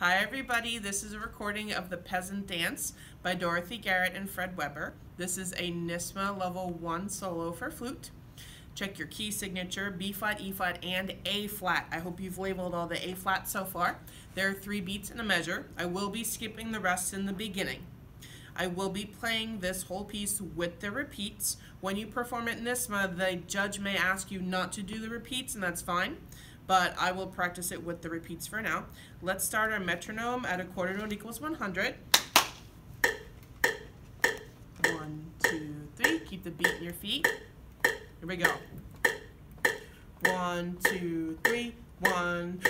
Hi everybody, this is a recording of The Peasant Dance by Dorothy Garrett and Fred Weber. This is a NISMA level 1 solo for flute. Check your key signature, B flat, E flat, and A flat. I hope you've labeled all the A flats so far. There are three beats in a measure. I will be skipping the rest in the beginning. I will be playing this whole piece with the repeats. When you perform at NISMA, the judge may ask you not to do the repeats, and that's fine but I will practice it with the repeats for now. Let's start our metronome at a quarter note equals 100. One, two, three. Keep the beat in your feet. Here we go. One, two, three. One,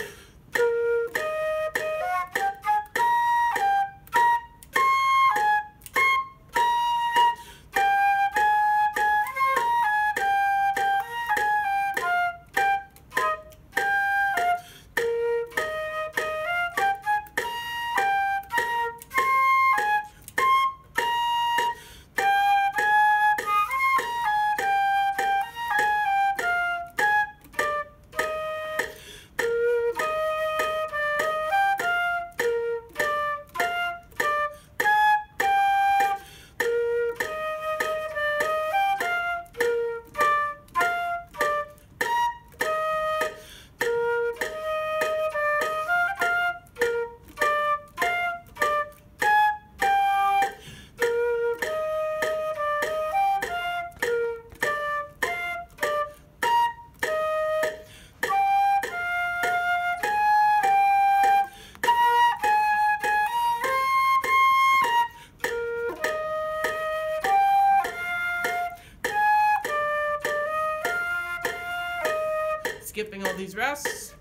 skipping all these rests.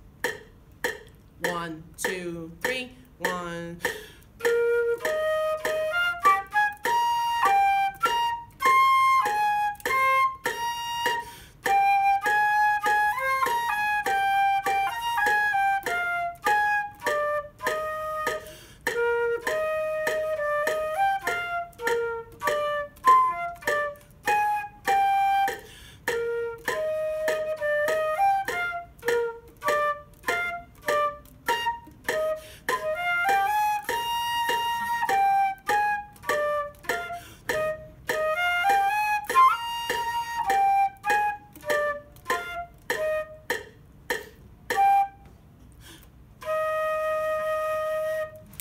One, two, three, one.